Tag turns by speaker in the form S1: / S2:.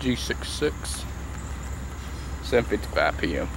S1: G66, 7.55 p.m.